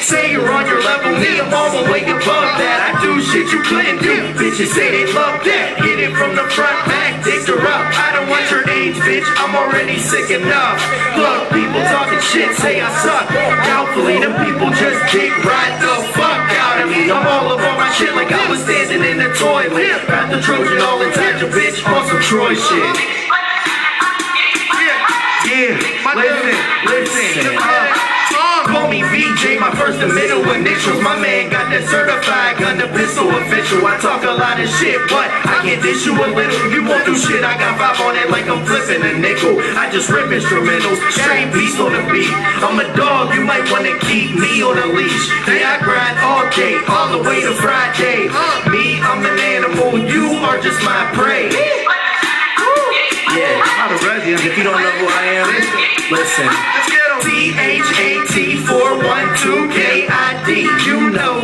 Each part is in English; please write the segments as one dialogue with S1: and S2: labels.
S1: Say you're on your level, me, I'm all the way above that. I do shit you couldn't do. Bitches say they love that. Hit it from the front, back, dicked her up. I don't want your age, bitch. I'm already sick enough. Look, people talking shit, say I suck. Doubtfully, them people just dick right the fuck out of me. I'm all up on my shit like I was standing in the toilet. Got the Trojan all inside your bitch on some Troy shit. First and middle initials. My man got that certified gun, the pistol official. I talk a lot of shit, but I can dish you a little. You won't do shit, I got five on it like I'm flipping a nickel. I just rip instrumentals, straight beast on the beat. I'm a dog, you might wanna keep me on a leash. Yeah, I grind all day, all the way to Friday. Me, I'm an animal, you are just my prey. Yeah,
S2: Out of Resident, if you don't know who I am,
S1: listen. T-H-A-T-412-K-I-D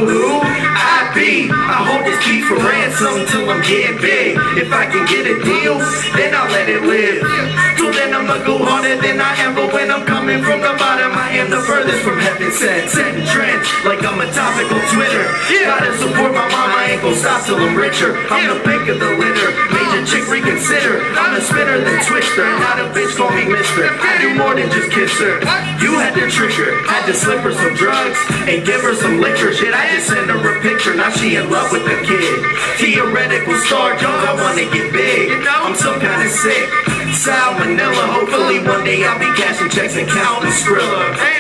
S1: Who I be. I hold this key for ransom till I'm getting big. If I can get a deal, then I'll let it live I'ma go harder than I ever When I'm coming from the bottom I am the furthest from heaven. Sent Setting trends like I'm a topic on Twitter Gotta support my mama, I ain't gon' stop till I'm richer. I'm the pick of the litter. Major chick reconsider. I'm a spinner than Twister. Not a bitch call me mister. I do more than just kiss her. You had to trick her. Had to slip her some drugs And give her some liquor. Shit, I just sent her a picture. Now she in love with the kid. Theoretical star Jones, I wanna get big. I'm some kind of sick Salmonella Hopefully one day I'll be cashing checks and counting Skrilla